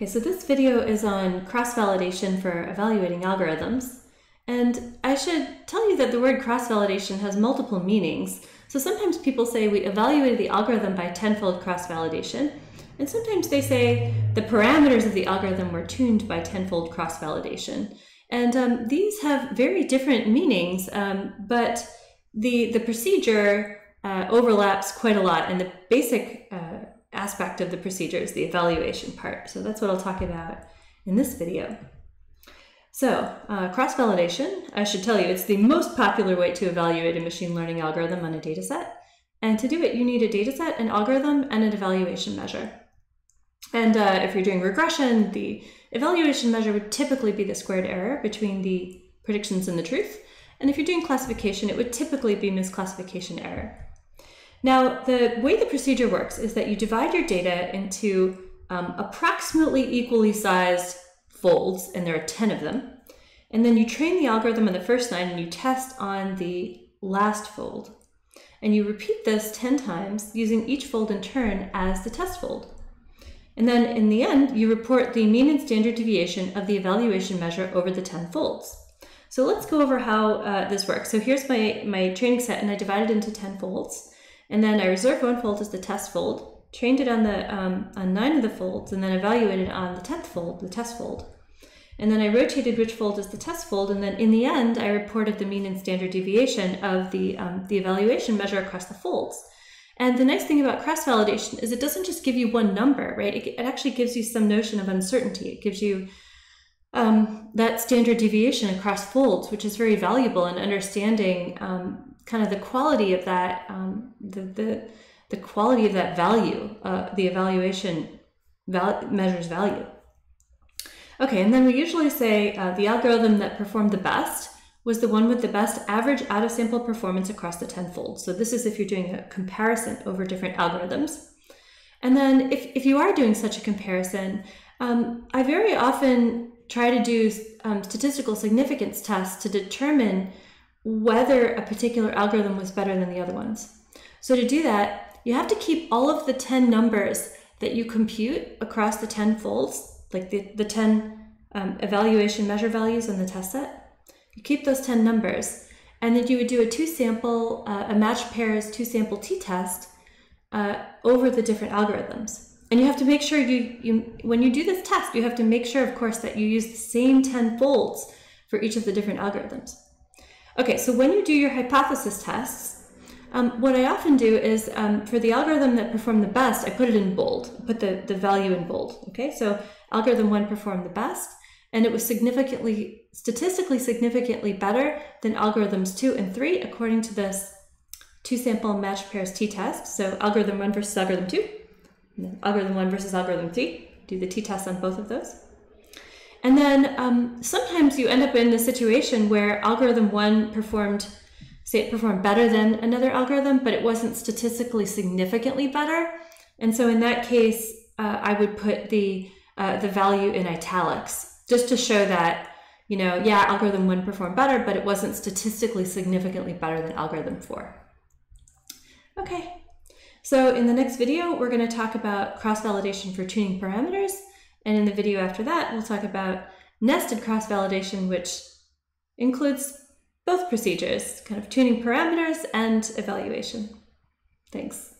Okay, so this video is on cross-validation for evaluating algorithms. And I should tell you that the word cross-validation has multiple meanings. So sometimes people say we evaluated the algorithm by tenfold cross-validation, and sometimes they say the parameters of the algorithm were tuned by tenfold cross-validation. And um, these have very different meanings, um, but the, the procedure uh, overlaps quite a lot, and the basic uh, aspect of the procedure is the evaluation part. So that's what I'll talk about in this video. So, uh, cross-validation, I should tell you, it's the most popular way to evaluate a machine learning algorithm on a dataset. And to do it, you need a dataset, an algorithm, and an evaluation measure. And uh, if you're doing regression, the evaluation measure would typically be the squared error between the predictions and the truth. And if you're doing classification, it would typically be misclassification error. Now, the way the procedure works is that you divide your data into um, approximately equally sized folds, and there are 10 of them. And then you train the algorithm on the first nine and you test on the last fold. And you repeat this 10 times using each fold in turn as the test fold. And then in the end, you report the mean and standard deviation of the evaluation measure over the 10 folds. So let's go over how uh, this works. So here's my, my training set and I divide it into 10 folds. And then I reserved one fold as the test fold, trained it on the um, on nine of the folds, and then evaluated on the tenth fold, the test fold. And then I rotated which fold is the test fold, and then in the end, I reported the mean and standard deviation of the um, the evaluation measure across the folds. And the nice thing about cross validation is it doesn't just give you one number, right? It, it actually gives you some notion of uncertainty. It gives you um, that standard deviation across folds, which is very valuable in understanding um, kind of the quality of that, um, the, the, the quality of that value, uh, the evaluation val- measures value. Okay, and then we usually say uh, the algorithm that performed the best was the one with the best average out of sample performance across the tenfold. So this is if you're doing a comparison over different algorithms. And then if, if you are doing such a comparison, um, I very often try to do um, statistical significance tests to determine whether a particular algorithm was better than the other ones. So to do that, you have to keep all of the 10 numbers that you compute across the 10 folds, like the, the 10 um, evaluation measure values in the test set. You keep those 10 numbers, and then you would do a two sample, uh, a matched pairs two sample t-test uh, over the different algorithms. And you have to make sure you, you, when you do this test, you have to make sure, of course, that you use the same 10 folds for each of the different algorithms. Okay, so when you do your hypothesis tests, um, what I often do is um, for the algorithm that performed the best, I put it in bold, put the, the value in bold. Okay, so algorithm one performed the best, and it was significantly, statistically significantly better than algorithms two and three, according to this two sample matched pairs t-test. So algorithm one versus algorithm two, algorithm one versus algorithm three, do the t-test on both of those. And then um, sometimes you end up in a situation where algorithm one performed, say it performed better than another algorithm, but it wasn't statistically significantly better. And so in that case, uh, I would put the uh, the value in italics just to show that you know, yeah, algorithm one performed better, but it wasn't statistically significantly better than algorithm four. Okay, so in the next video, we're going to talk about cross-validation for tuning parameters and in the video after that, we'll talk about nested cross-validation, which includes both procedures, kind of tuning parameters and evaluation. Thanks.